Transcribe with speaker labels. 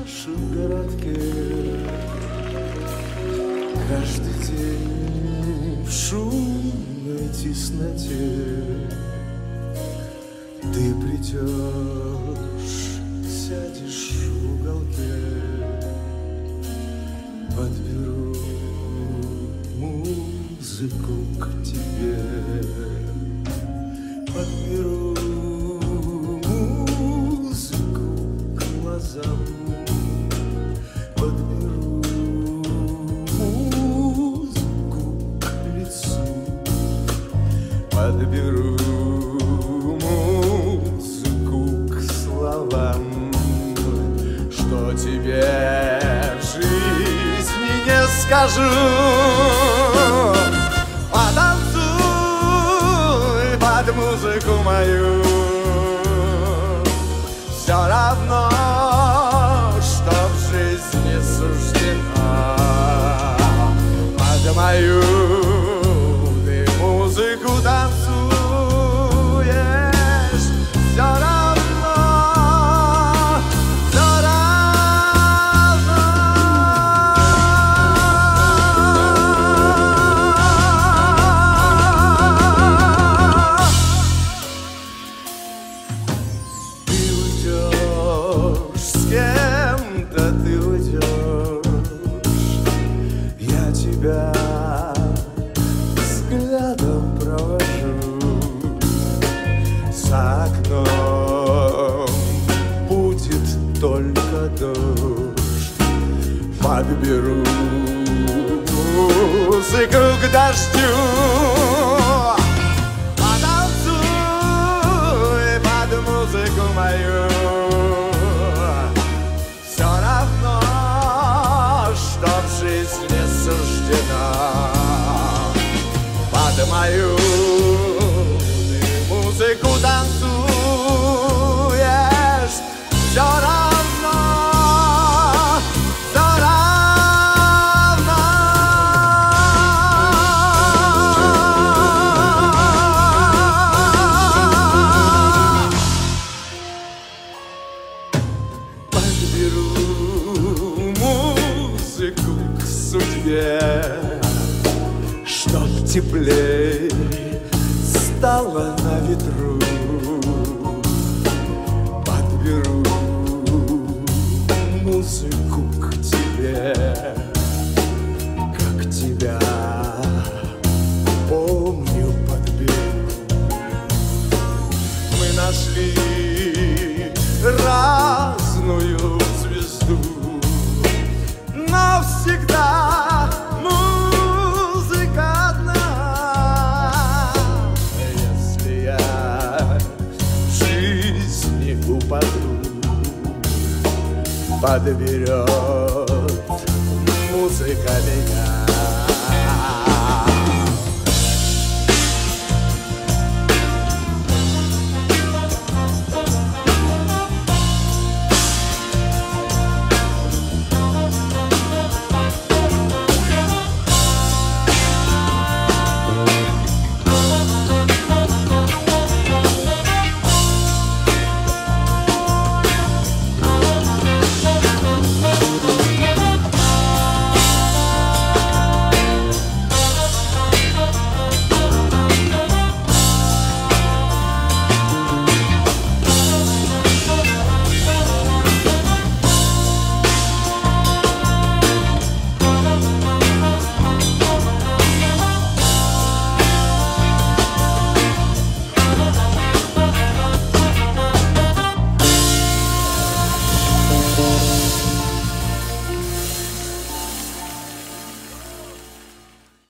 Speaker 1: нашем городке. Каждый день в шумной тесноте Ты придешь, сядешь в уголке. Подберу музыку к тебе. Подберу Подберу музыку к словам Что тебе в жизни не скажу. Потанцуй под музыку мою. Все равно, что в жизни суждено. Под мою окном будет только дождь. Подберу музыку к дождю. Потанцуй под музыку мою. Все равно, что в жизни суждено Под мою судьбе Чтоб теплей стало на ветру. Подберу музыку подберет музыка меня.